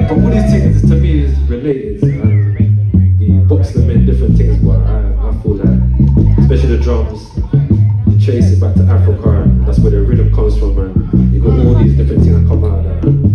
but all these things to me is related. Um, you box them in different things, but I, I feel that, especially the drums, you trace it back to Africa, that's where the rhythm comes from, man. you got all these different things that come out of that.